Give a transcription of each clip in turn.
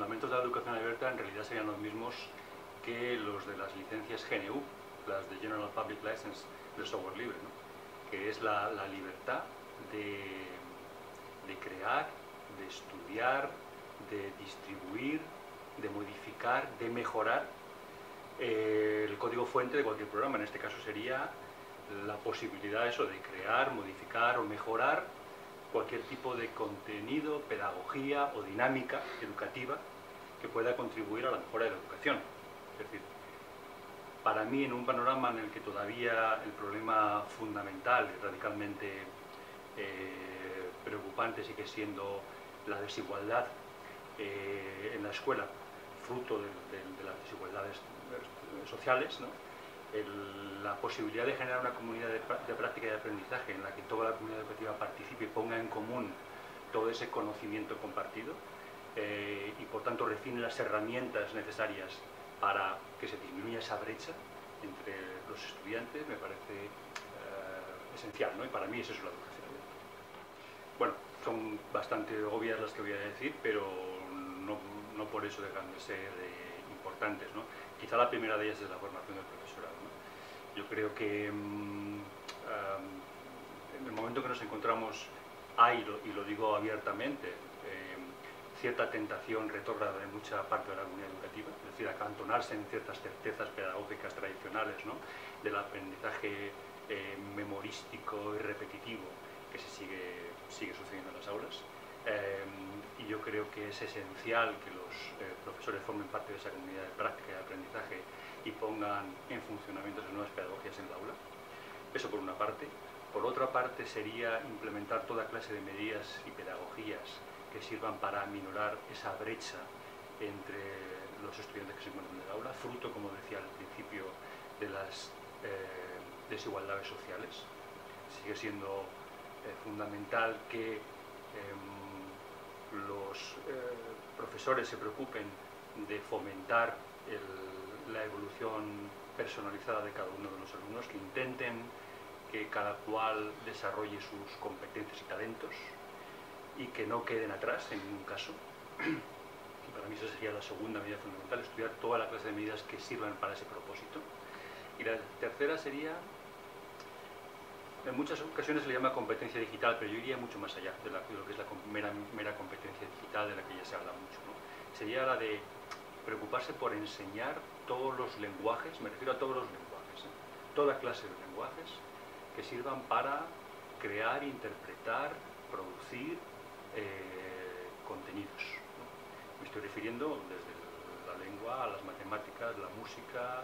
fundamentos de la educación abierta en realidad serían los mismos que los de las licencias GNU, las de General Public License del software libre, ¿no? que es la, libertad de, crear, de estudiar, de distribuir, de modificar, de mejorar eh, el código fuente de cualquier programa. En este caso sería la posibilidad eso de crear, modificar o mejorar cualquier tipo de contenido, pedagogía o dinámica educativa que pueda contribuir a la mejora de la educación. Es decir, para mí en un panorama en el que todavía el problema fundamental y radicalmente eh, preocupante sigue siendo la desigualdad eh, en la escuela, fruto de, las desigualdades eh, sociales, la posibilidad de generar una comunidad de, práctica y de aprendizaje en la que toda la comunidad educativa participe y ponga en común todo ese conocimiento compartido eh, y por tanto refine las herramientas necesarias para que se disminuya esa brecha entre los estudiantes me parece esencial ¿no? y para mí eso es la educación. Bueno, son bastante obvias las que voy a decir, pero no, por eso dejan de ser eh, importantes. ¿no? Quizá la primera de ellas es la formación del profesorado. Yo creo que mm, en el momento que nos encontramos hay, y lo digo abiertamente, eh, cierta tentación retrógrada de mucha parte de la comunidad educativa, es decir, acantonarse en ciertas certezas pedagógicas tradicionales, ¿no? del aprendizaje eh, memorístico y repetitivo que se sigue, sigue sucediendo en las aulas. Eh, y yo creo que es esencial que los eh, profesores formen parte de esa comunidad de práctica y de aprendizaje y pongan en funcionamiento esas nuevas pedagogías en el aula. Eso por una parte. Por otra parte sería implementar toda clase de medidas y pedagogías que sirvan para aminorar esa brecha entre los estudiantes que se encuentran en el aula, fruto, como decía al principio, de las eh, desigualdades sociales. Sigue siendo eh, fundamental que em, los eh, profesores se preocupen de fomentar la evolución personalizada de cada uno de los alumnos, que intenten que cada cual desarrolle sus competencias y talentos y que no queden atrás en ningún caso. Y para mí esa sería la segunda medida fundamental, estudiar toda la clase de medidas que sirvan para ese propósito. Y la tercera sería en muchas ocasiones se le llama competencia digital, pero yo iría mucho más allá de, lo que es la mera, competencia digital de la que ya se habla mucho. Sería la de preocuparse por enseñar todos los lenguajes, me refiero a todos los lenguajes, ¿eh? toda clase de lenguajes que sirvan para crear, interpretar, producir eh, contenidos. Me estoy refiriendo desde la lengua a las matemáticas, la música,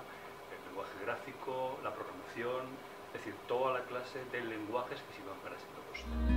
el lenguaje gráfico, la programación, es decir, toda la clase de lenguajes que sirvan para ese propósito.